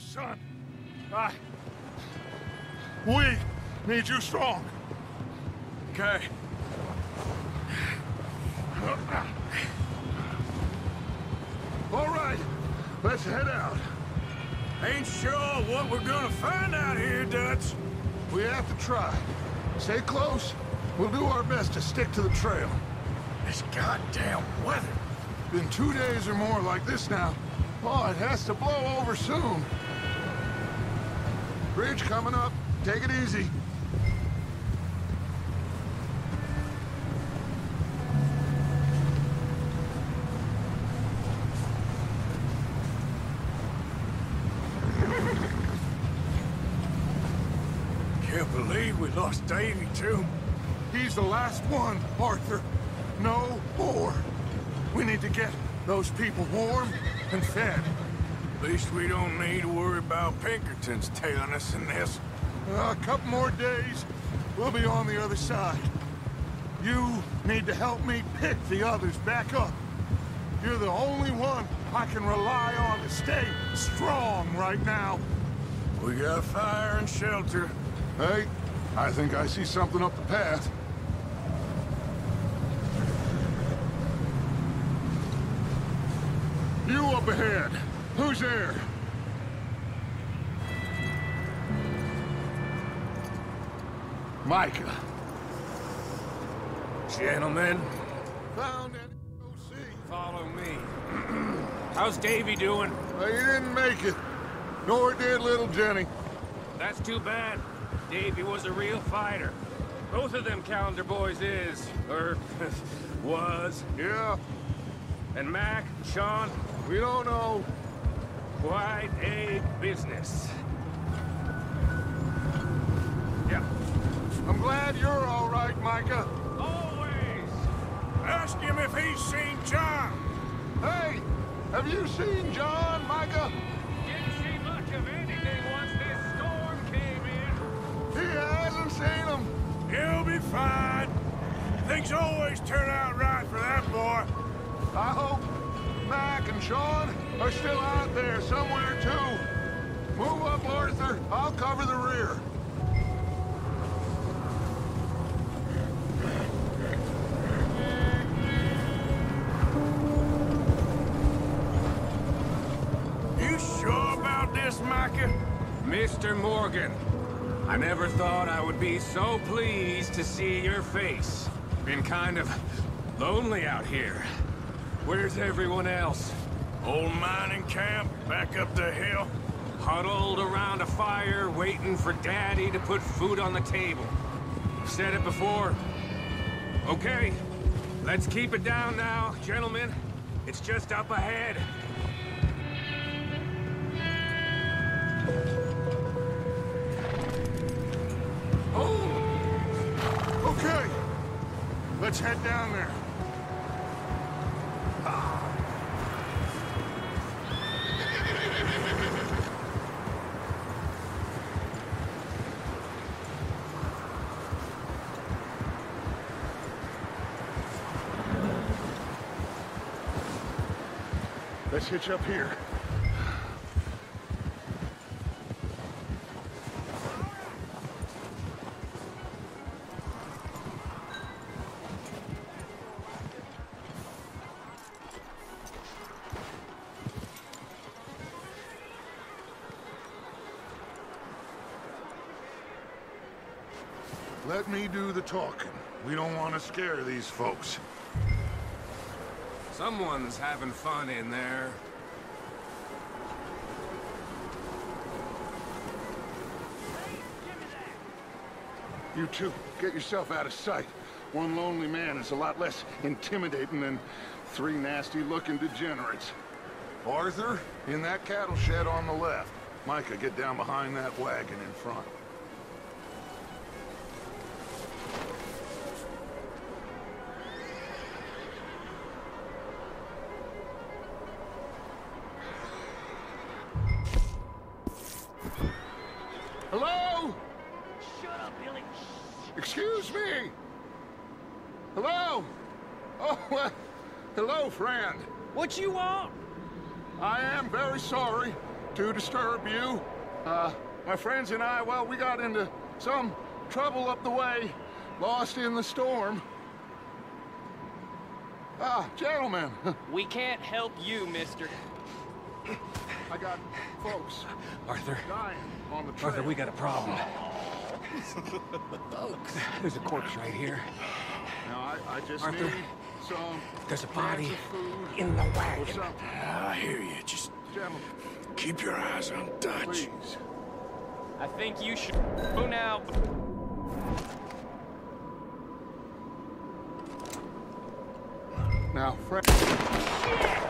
son. I, we need you strong. Okay. All right, let's head out. Ain't sure what we're gonna find out here, Dutch. We have to try. Stay close. We'll do our best to stick to the trail. This goddamn weather. Been two days or more like this now. Oh, it has to blow over soon. Bridge coming up. Take it easy. Can't believe we lost Davy, too. He's the last one, Arthur. No more. We need to get those people warm and fed. At least we don't need to worry about Pinkertons tailing us in this. A couple more days, we'll be on the other side. You need to help me pick the others back up. You're the only one I can rely on to stay strong right now. We got fire and shelter. Hey, I think I see something up the path. You up ahead. Who's there? Micah. Gentlemen, Found any OC? follow me. How's Davy doing? Well, you didn't make it. Nor did little Jenny. That's too bad. Davy was a real fighter. Both of them Callander boys is, or was. Yeah, And Mac, Sean, we don't know. quite a business. I'm glad you're all right, Micah. Always! Ask him if he's seen John. Hey, have you seen John, Micah? Didn't see much of anything once this storm came in. He hasn't seen him. He'll be fine. Things always turn out right for that boy. I hope Mac and Sean are still out there somewhere, too. Move up, Arthur. I'll cover the rear. Sure about this, Micah? Mr. Morgan, I never thought I would be so pleased to see your face. Been kind of lonely out here. Where's everyone else? Old mining camp, back up the hill. Huddled around a fire, waiting for Daddy to put food on the table. Said it before. Okay, let's keep it down now, gentlemen. It's just up ahead. Okay. Let's head down there. Let's hitch up here. Let me do the talking. We don't want to scare these folks. Someone's having fun in there. You two, get yourself out of sight. One lonely man is a lot less intimidating than three nasty-looking degenerates. Arthur, in that cattle shed on the left. Micah, get down behind that wagon in front. Well, hello, friend. What you want? I am very sorry. to disturb you. Uh, my friends and I, well, we got into some trouble up the way, lost in the storm. Ah, gentlemen, We can't help you, mister. I got folks Arthur, dying on the trail. Arthur, we got a problem. There's a corpse right here. Now, I, I just Arthur, need some There's a body in the or wagon. Ah, I hear you. Just keep your eyes on Dutch. please. I think you should go now. Now, Fred.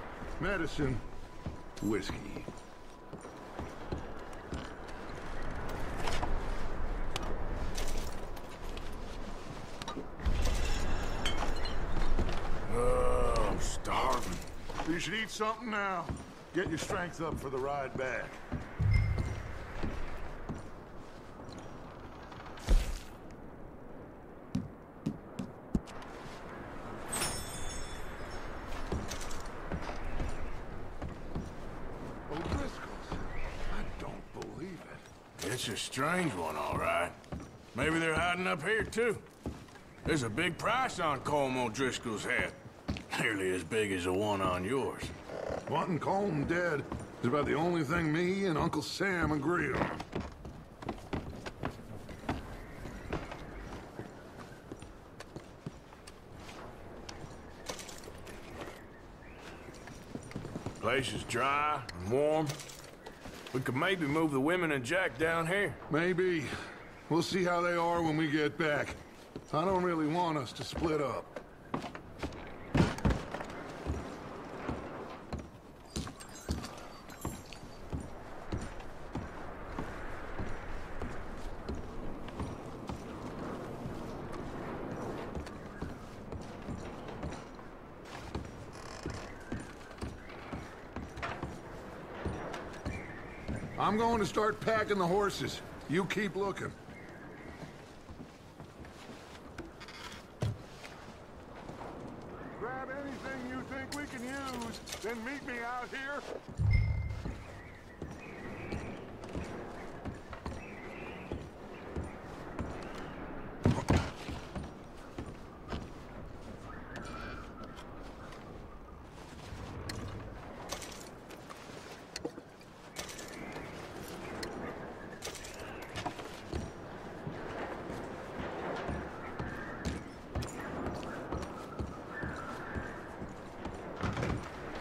medicine, whiskey. Oh, I'm starving. You should eat something now. Get your strength up for the ride back. O'Driscoll's. I don't believe it. It's a strange one, all right. Maybe they're hiding up here, too. There's a big price on Colm O'Driscoll's head. Nearly as big as the one on yours. Wanting Colm dead is about the only thing me and Uncle Sam agree on. Place is dry and warm. We could maybe move the women and Jack down here. Maybe. We'll see how they are when we get back. I don't really want us to split up. I'm going to start packing the horses. You keep looking. Grab anything you think we can use, then meet me out here.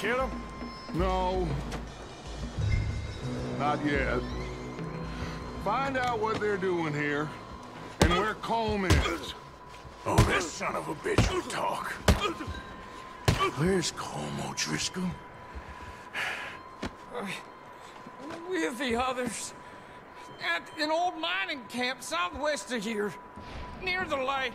Kill him? No. Not yet. Find out what they're doing here and where Colm is. Oh, this son of a bitch will talk. Where's Colm O'Driscoll? With the others. At an old mining camp southwest of here. Near the lake.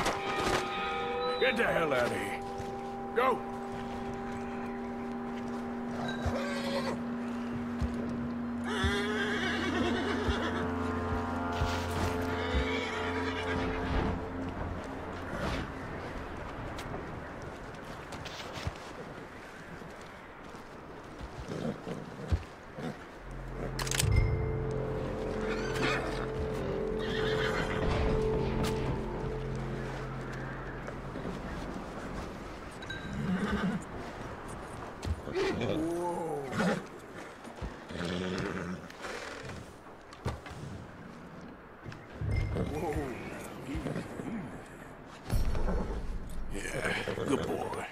Get the hell out of here. Go. Yeah, good boy.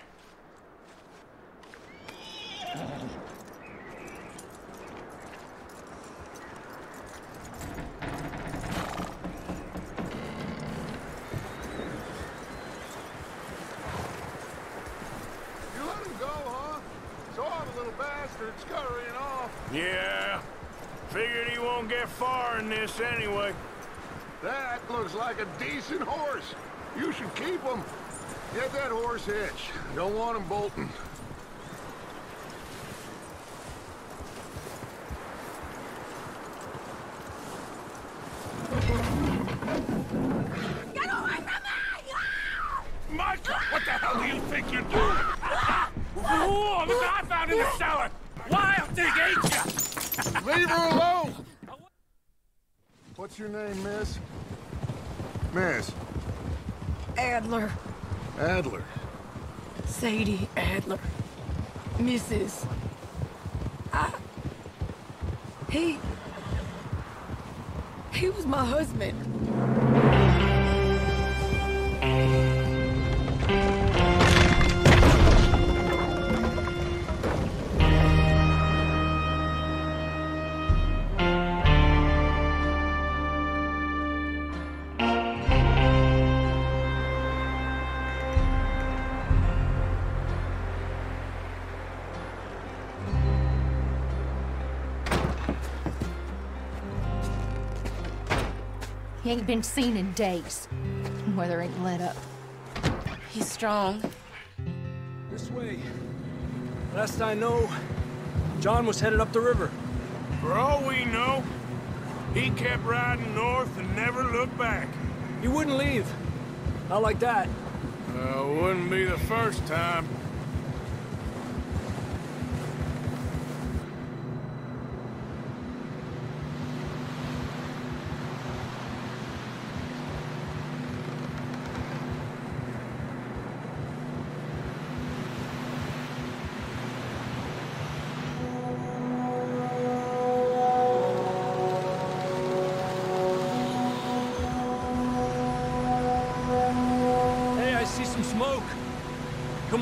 Yeah, figured he won't get far in this anyway. That looks like a decent horse. You should keep him. Get that horse hitch. Don't want him bolting. Get away from me! Micah, what the hell do you think you're doing? Oh, look what I found in the cellar! Wild thing ate ya! Leave her alone! What's your name, miss? Adler. Adler. Sadie Adler. Mrs. I... He... He was my husband. He ain't been seen in days. Weather ain't let up. He's strong. This way. Last I know, John was headed up the river. For all we know, he kept riding north and never looked back. He wouldn't leave. Not like that. Uh, wouldn't be the first time.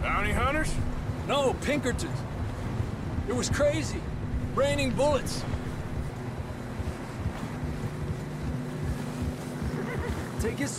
Bounty hunters? No, Pinkertons. It was crazy. Raining bullets. Take it slow.